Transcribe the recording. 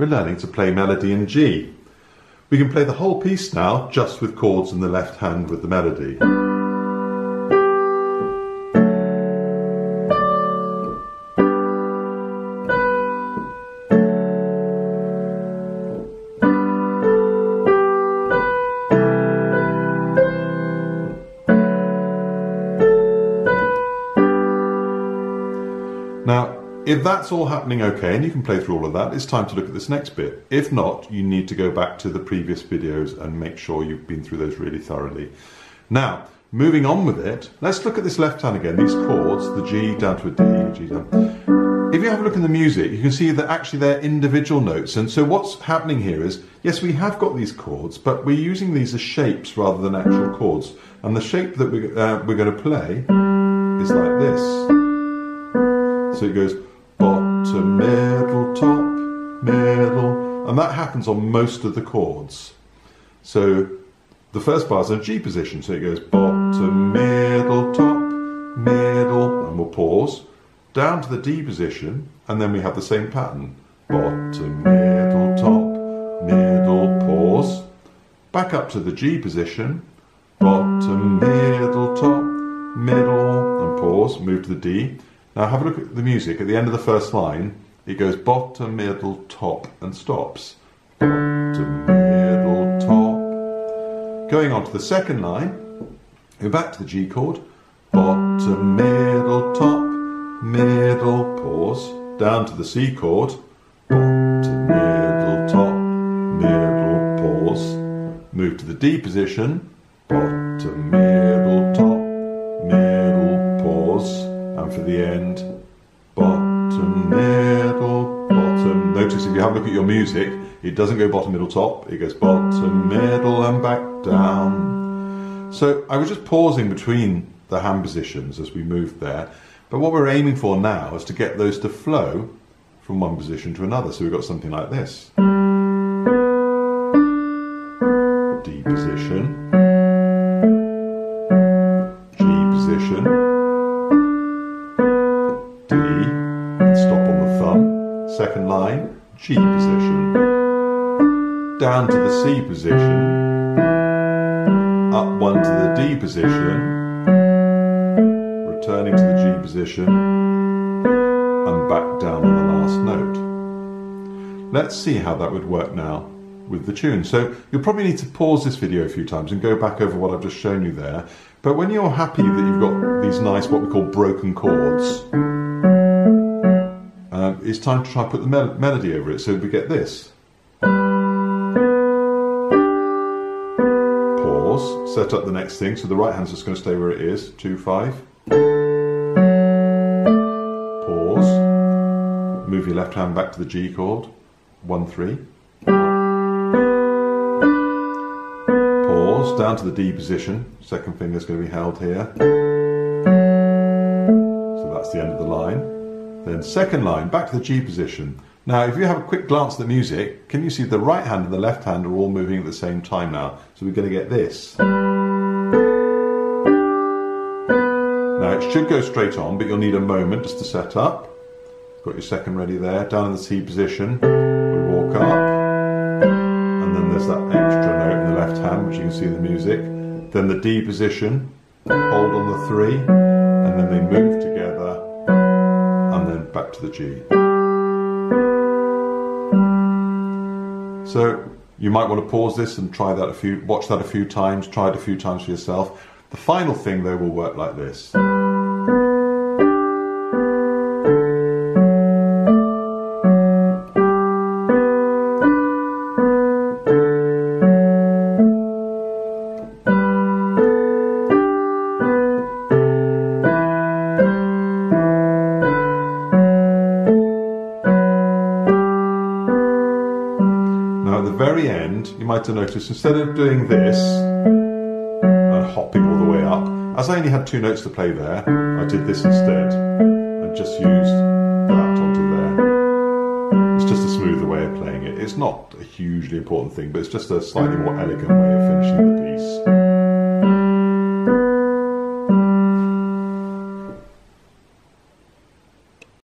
we're learning to play melody in G. We can play the whole piece now just with chords in the left hand with the melody. Now, if that's all happening okay, and you can play through all of that, it's time to look at this next bit. If not, you need to go back to the previous videos and make sure you've been through those really thoroughly. Now, moving on with it, let's look at this left hand again, these chords, the G down to a D, G down. If you have a look in the music, you can see that actually they're individual notes. And so what's happening here is, yes, we have got these chords, but we're using these as shapes rather than actual chords. And the shape that we, uh, we're going to play is like this. So it goes bottom, middle, top, middle, and that happens on most of the chords. So the first bar is in a G position, so it goes bottom, middle, top, middle, and we'll pause, down to the D position, and then we have the same pattern. Bottom, middle, top, middle, pause, back up to the G position, bottom, middle, top, middle, and pause, move to the D, now have a look at the music. At the end of the first line, it goes bottom, middle, top, and stops. Bottom, middle, top. Going on to the second line, go back to the G chord. Bottom, middle, top, middle, pause. Down to the C chord. Bottom, middle, top, middle, pause. Move to the D position. Bottom, middle, for the end, bottom, middle, bottom. Notice if you have a look at your music, it doesn't go bottom, middle, top, it goes bottom, middle, and back down. So I was just pausing between the hand positions as we moved there, but what we're aiming for now is to get those to flow from one position to another. So we've got something like this D position, G position. Second line, G position. Down to the C position, up one to the D position, returning to the G position, and back down on the last note. Let's see how that would work now with the tune. So you'll probably need to pause this video a few times and go back over what I've just shown you there. But when you're happy that you've got these nice, what we call broken chords, it's time to try put the mel melody over it. So we get this. Pause, set up the next thing. So the right hand's just going to stay where it is, 2, 5. Pause. Move your left hand back to the G chord, 1, 3. Pause, down to the D position. Second finger's going to be held here. So that's the end of the line. Then second line, back to the G position. Now, if you have a quick glance at the music, can you see the right hand and the left hand are all moving at the same time now? So we're going to get this. Now, it should go straight on, but you'll need a moment just to set up. Got your second ready there. Down in the C position, we walk up. And then there's that extra note in the left hand, which you can see in the music. Then the D position, hold on the three, and then they move together to the G. So you might want to pause this and try that a few, watch that a few times, try it a few times for yourself. The final thing though will work like this. Might have noticed instead of doing this and hopping all the way up, as I only had two notes to play there, I did this instead and just used that onto there. It's just a smoother way of playing it. It's not a hugely important thing, but it's just a slightly more elegant way of finishing the piece.